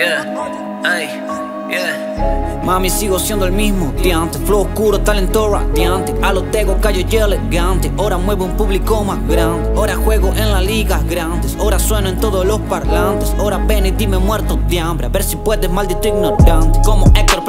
Yeah, ay, yeah. Mami, sigo siendo el mismo de antes. Flow oscuro, talento radiante. A lo tego, callo y elegante. Ahora muevo un público más grande. Ahora juego en las ligas grandes. Ahora sueno en todos los parlantes. Ahora ven y dime muerto de hambre. A ver si puedes, maldito ignorante. Como Héctor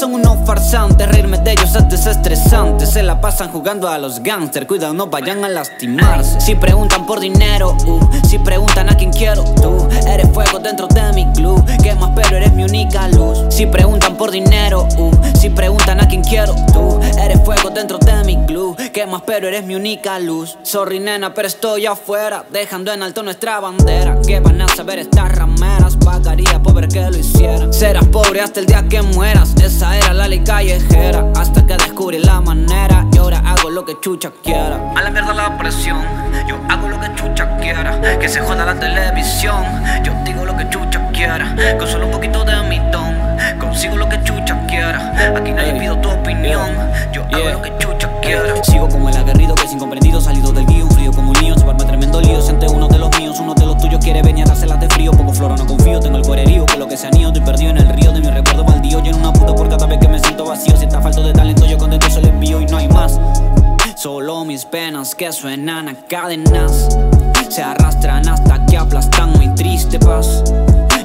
son unos farsantes Reírme de ellos es desestresante. Se la pasan jugando a los gangsters Cuidado, no vayan a lastimarse. Si preguntan por dinero, uh, Si preguntan a quién quiero, tú Eres fuego dentro de mi club. Quemas pero eres mi única luz. Si preguntan por dinero, uh, Si preguntan a quién quiero, tú Eres fuego dentro de mi club. Quemas pero eres mi única luz. Sorry nena pero estoy afuera Dejando en alto nuestra bandera. Que van a saber estas rameras Pagaría por ver que lo hicieran. Serás hasta el día que mueras. Esa era la ley callejera. Hasta que descubrí la manera. Y ahora hago lo que chucha quiera. A la mierda la presión. Yo hago lo que chucha quiera. Que se joda la televisión. Yo digo lo que chucha quiera. Con solo un poquito de mi don Consigo lo que chucha quiera. Aquí nadie pido tu opinión. Yo hago lo que chucha quiera. Sigo como el aguerrido que es incomprendido Solo mis penas que suenan a cadenas. Se arrastran hasta que aplastan mi triste paz.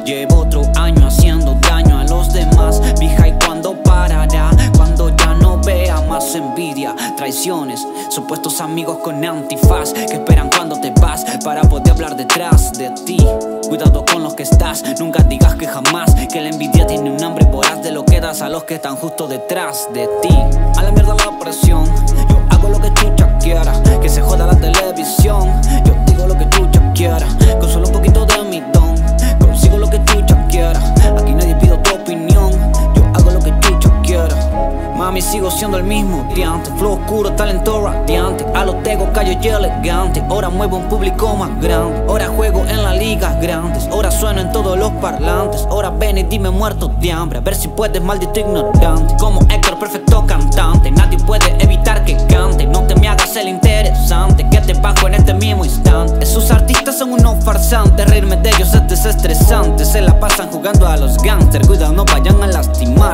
Llevo otro año haciendo daño a los demás. Vija, ¿y cuándo parará? Cuando ya no vea más envidia Traiciones, supuestos amigos con antifaz Que esperan cuando te vas para poder hablar detrás de ti. Cuidado con los que estás, nunca digas que jamás Que la envidia tiene un hambre voraz de lo que das a los que están justo detrás de ti. A la mierda la presión, Sigo siendo el mismo. Diante Flow oscuro, talento radiante. A lo tego, callo y elegante. Ahora muevo un público más grande. Ahora juego en las ligas grandes Ahora sueno en todos los parlantes. Ahora ven y dime muerto de hambre. A ver si puedes, maldito ignorante. Como Héctor, perfecto cantante. Nadie puede evitar que cante. No te me hagas el interesante. Que te bajo en este mismo instante. Sus artistas son unos farsantes. Reírme de ellos es desestresante. Se la pasan jugando a los gangsters. Cuidado, no vayan a lastimarse